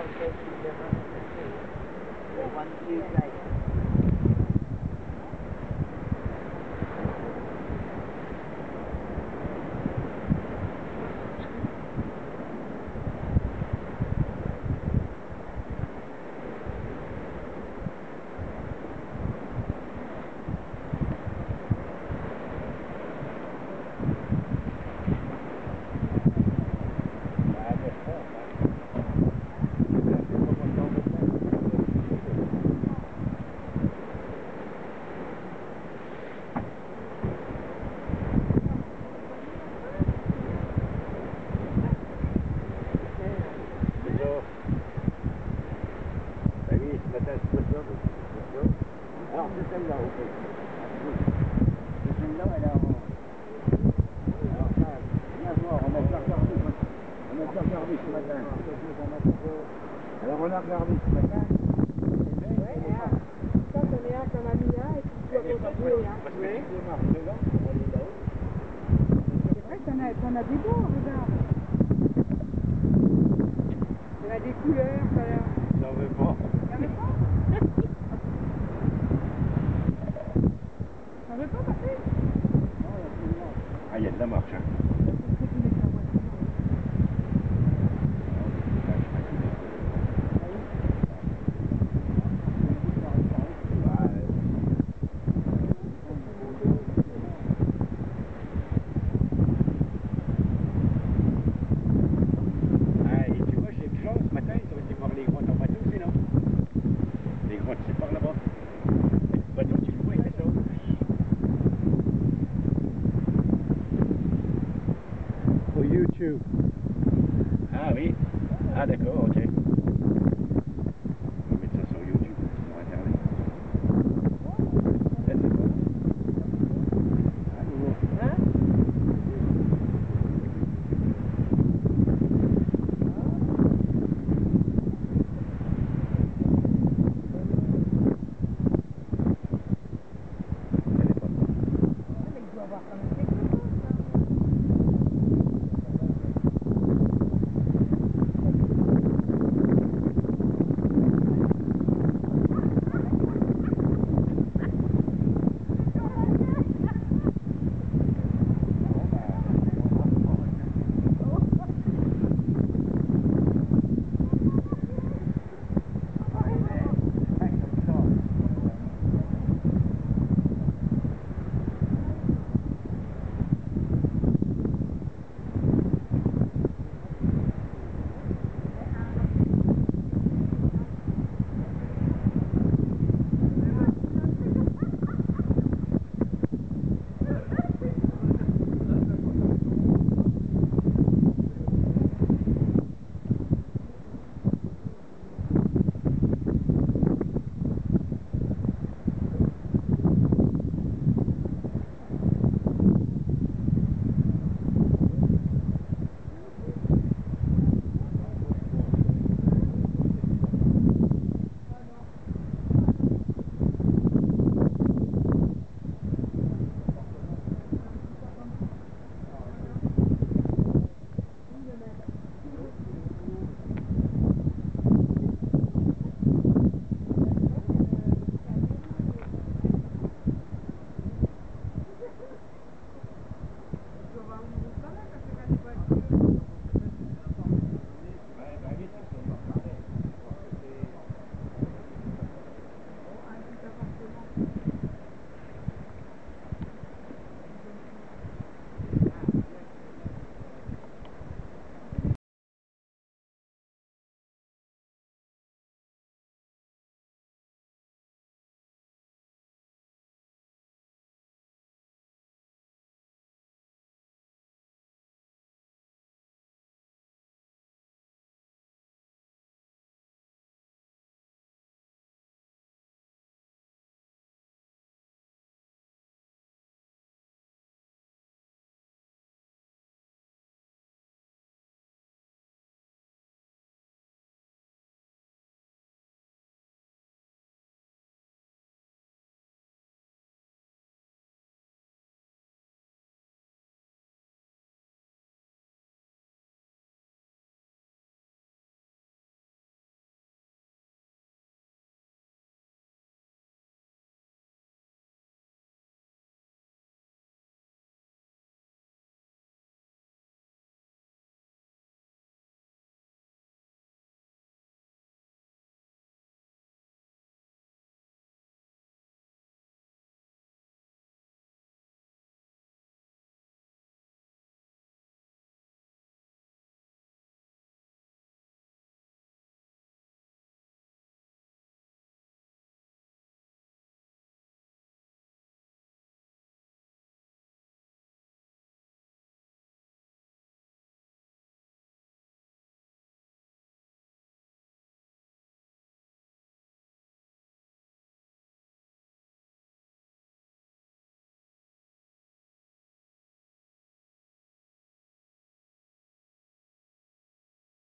lang, 1 kg. Parce que C'est vrai qu'on a, qu'on des beaux, regarde. On a des couleurs, ça voilà. J'en veux pas. J'en veux pas?